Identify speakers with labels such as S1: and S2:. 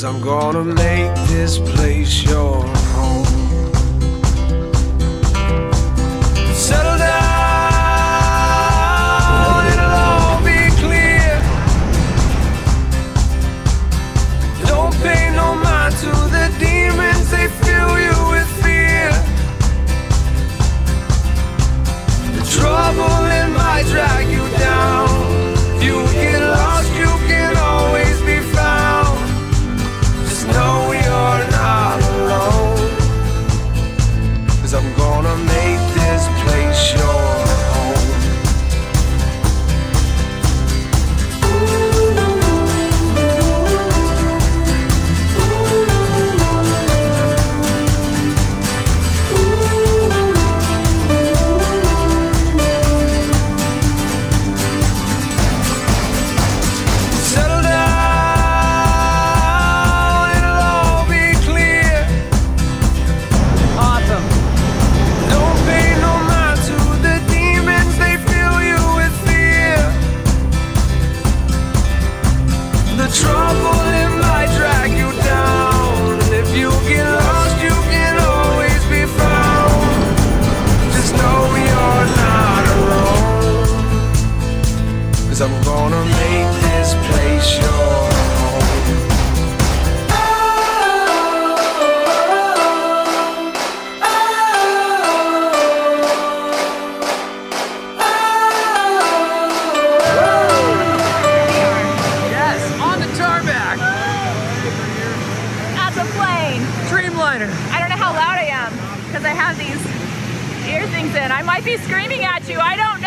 S1: Cause I'm gonna make this place your home. Settle down, it'll all be clear. Don't pay no mind to the demons, they Cause I'm gonna gonna make this place your.
S2: Yes, on the tarmac.
S3: That's a plane.
S2: Dreamliner.
S3: I don't know how loud I am because I have these ear things in. I might be screaming at you. I don't